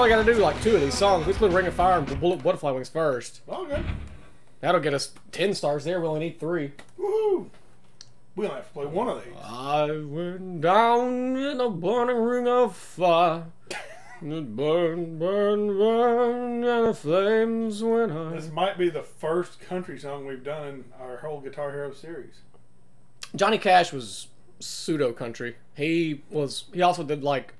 I gotta do like two of these songs. Let's put Ring of Fire and Bullet Butterfly Wings first. Okay. That'll get us ten stars there. We only need three. Woohoo! We only have to play one of these. I went down in a burning ring of fire. It burned, burned, burned, and the flames went high. This might be the first country song we've done in our whole Guitar Hero series. Johnny Cash was pseudo country. He was. He also did like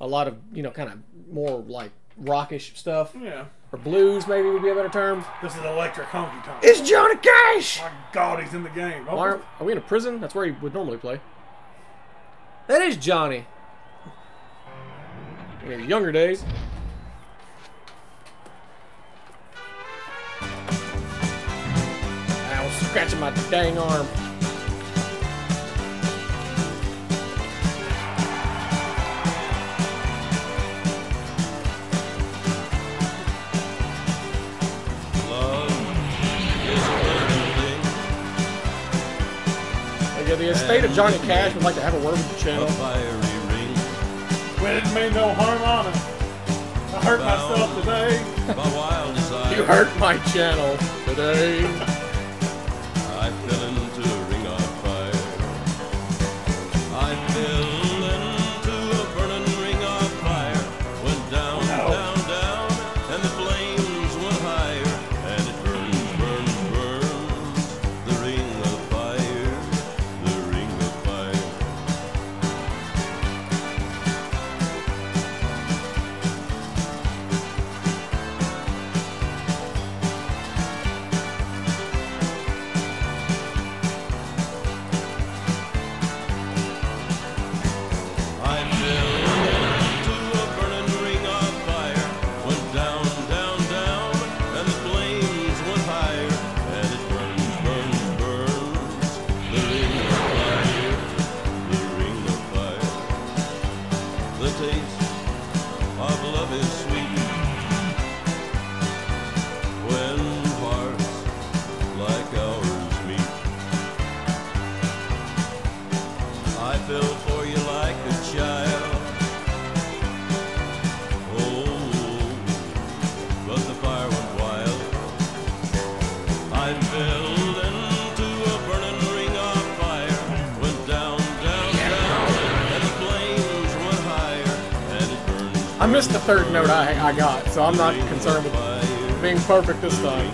a lot of you know kind of more like rockish stuff Yeah. or blues maybe would be a better term. This is electric honky tonk. It's Johnny Cash. My God, he's in the game. Oh, Why are, are we in a prison? That's where he would normally play. That is Johnny. In his younger days. I was scratching my dang arm. Estate of Johnny Cash would like to have a word with the channel. we didn't mean no harm on it. I hurt myself today. You hurt my channel today. Missed the third note I, I got, so I'm not concerned with being perfect this time.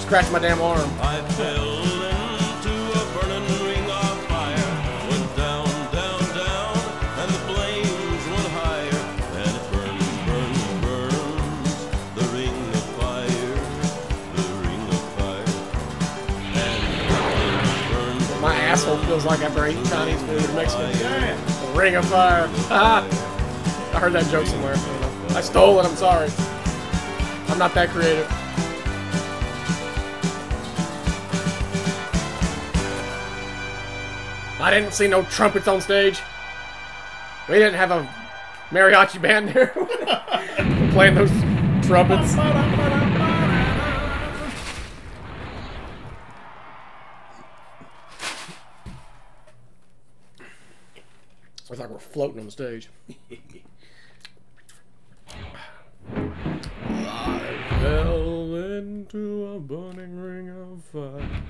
Scratch my damn arm. I fell into a burning ring of fire. Went down, down, down, and the flames went higher. And it burns, burns, burns. The ring of fire, the ring of fire. And it burns, burns, My asshole feels like after eating Chinese food or Mexican. Ring of fire. Ah. I heard that joke somewhere. I stole it. I'm sorry. I'm not that creative. I didn't see no trumpets on stage. We didn't have a mariachi band there playing those trumpets. It's like we're floating on the stage. fell into a burning ring of fire.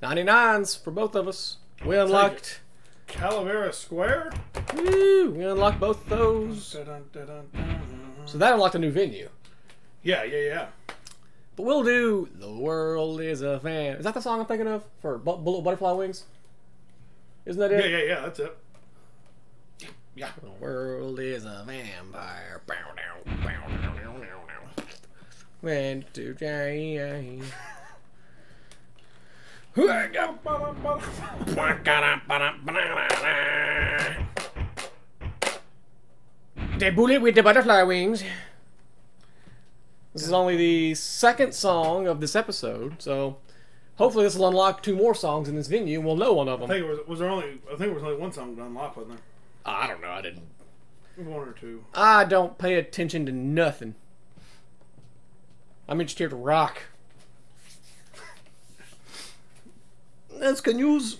99s for both of us. We unlocked. Calavera Square? Woo, we unlocked both those. So that unlocked a new venue. Yeah, yeah, yeah. But we'll do The World is a Fan. Is that the song I'm thinking of for Bu- Bullet Butterfly Wings? Isn't that it? yeah, yeah, yeah, that's it. Yeah. The world is a vampire. Bow, down, bow, down. Went to jail. The bullet with the butterfly wings. This is only the second song of this episode, so hopefully this will unlock two more songs in this venue, and we'll know one of them. I think it was was there only I think there was only one song to unlock, wasn't there? I don't know. I didn't. One or two. I don't pay attention to nothing. I'm just here to rock. That's can use.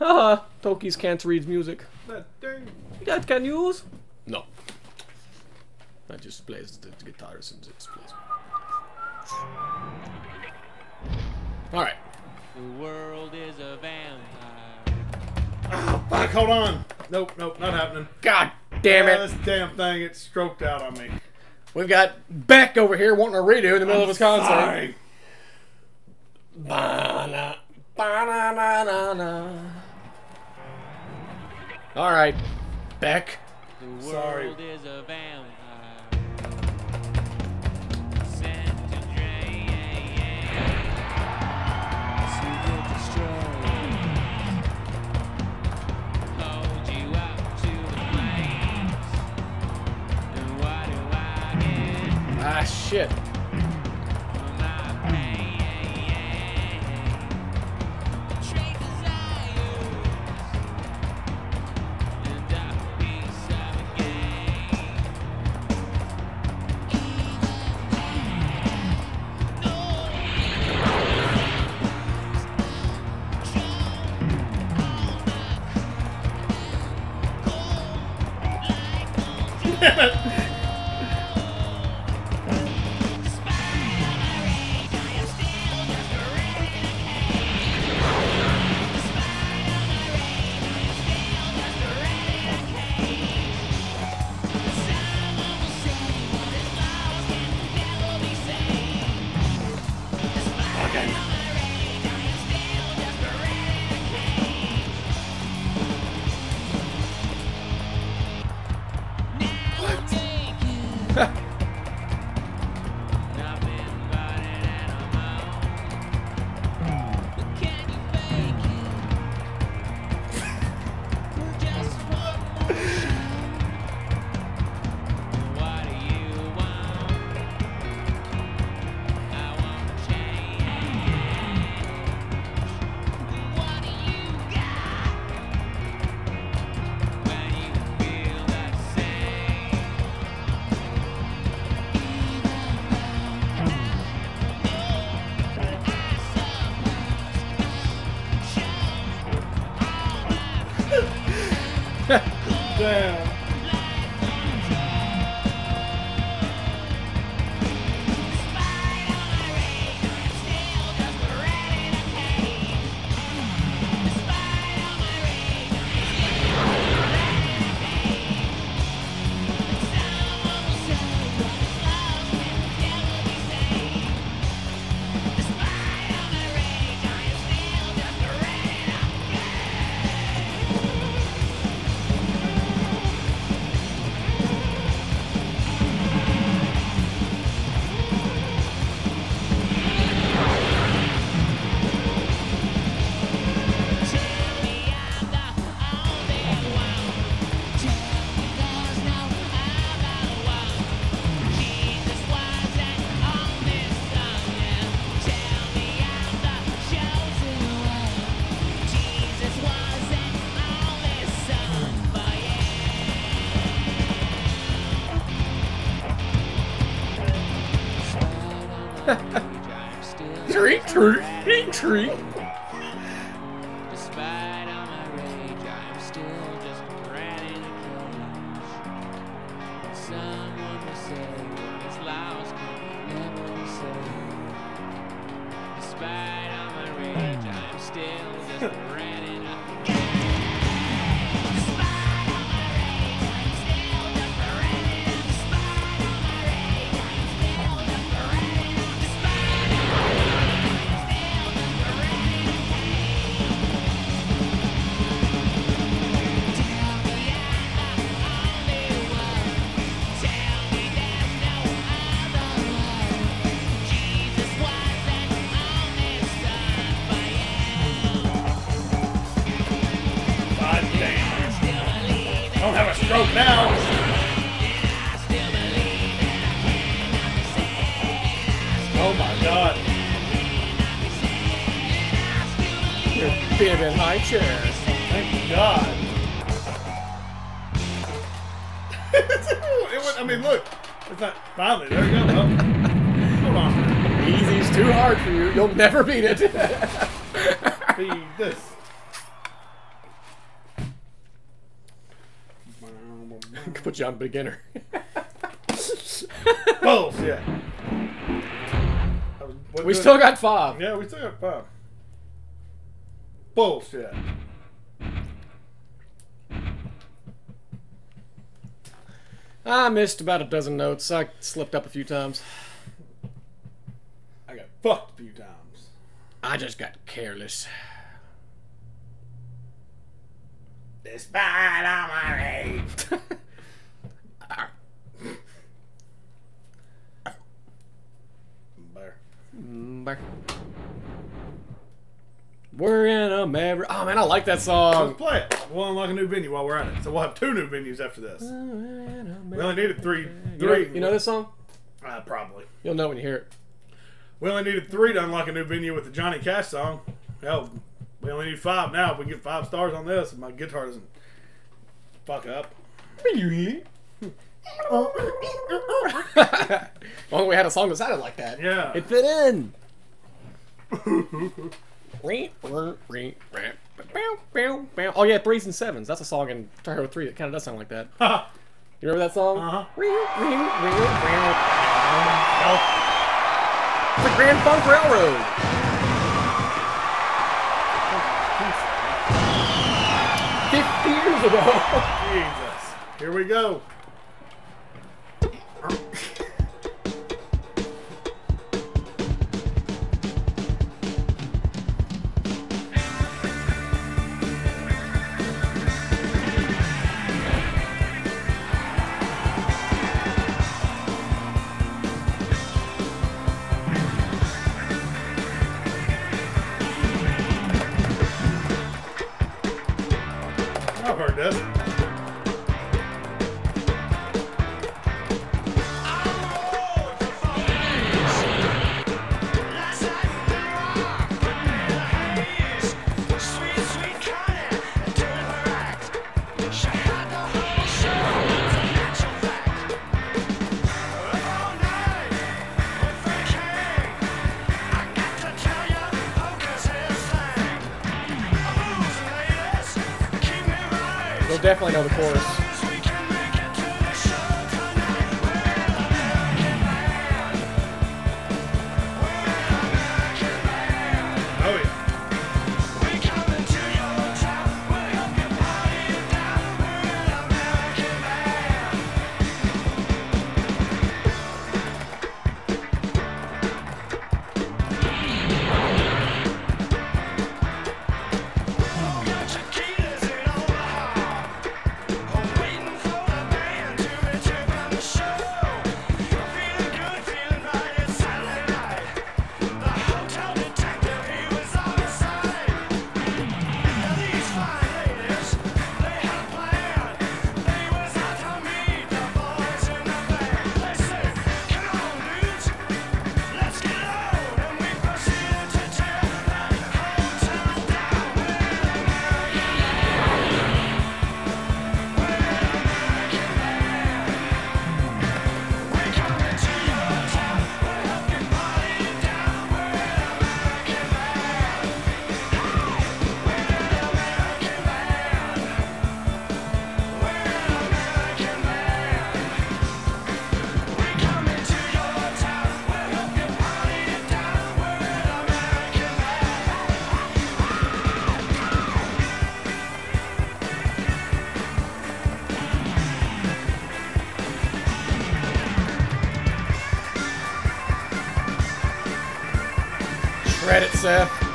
Haha, Toki's can't read music. That dang. That can use. No. I just plays the, the guitar since it's plays. All right. The world is a vampire. Ah, fuck, hold on. Nope, nope, not happening. God damn Yeah, it! this damn thing, it stroked out on me. We've got Beck over here wanting a redo in the middle of his concert. Sorry. Ba-na, ba-na-na-na-na. All right, Beck. The Sorry. world is a vampire. Shit. Damn. Tree, tree. Despite stroke now. Oh my god. You're have been high chairs. Thank God. it was, I mean, look. It's not. Finally, there you go. Hold on. Easy's too hard for you. You'll never beat it. Feed this. Put you on beginner. Was- what We good- still got five. Yeah, we still got five. Bullshit. I missed about a dozen notes. I slipped up a few times. I got fucked a few times. I just got careless. Despite all my rage. Bear. We're in a Maverick. Oh man, I like that song. Let's play it. We'll unlock a new venue while we're at it. So we'll have two new venues after this. We only needed three. You know, Three. you know this song? Uh, probably. You'll know when you hear it. We only needed three to unlock a new venue with the Johnny Cash song. Hell, we only need five now. If we get five stars on this, my guitar doesn't fuck up. Well, we had a song that sounded like that. Yeah. It fit in. Oh yeah, threes and sevens. That's a song in Guitar Hero 3 that kind of does sound like that. You remember that song? Uh-huh. It's the Grand Funk Railroad. Jesus. Here we go. I've heard this. You'll definitely know the chorus. Shred it, Seth.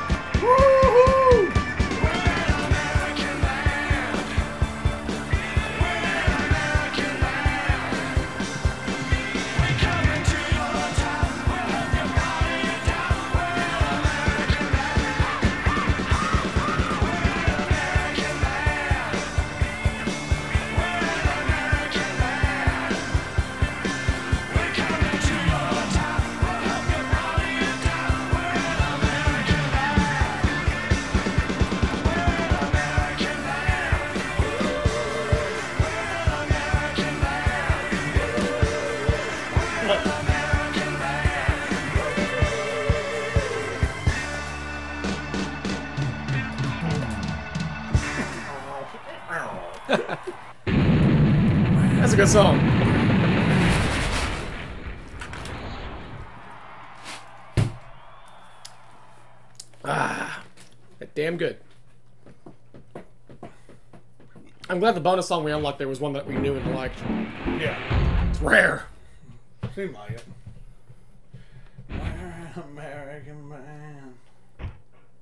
That's a good song. Ah, damn good. I'm glad the bonus song we unlocked there was one that we knew and liked. Yeah. It's rare. Seemed like it. American man.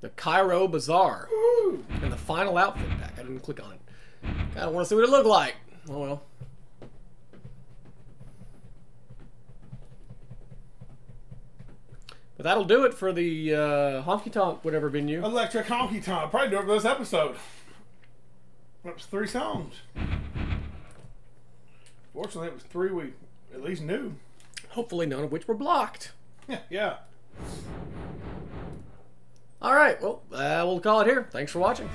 The Cairo Bazaar. Ooh. And the final outfit pack. I didn't click on it. Kinda wanna see what it looked like. Oh well. But that'll do it for the uh, honky tonk whatever venue. Electric Honky Tonk. Probably do it for this episode. That was three songs. Fortunately, it was three we at least knew. Hopefully none of which were blocked. Yeah, yeah. All right, well, uh, we'll call it here. Thanks for watching.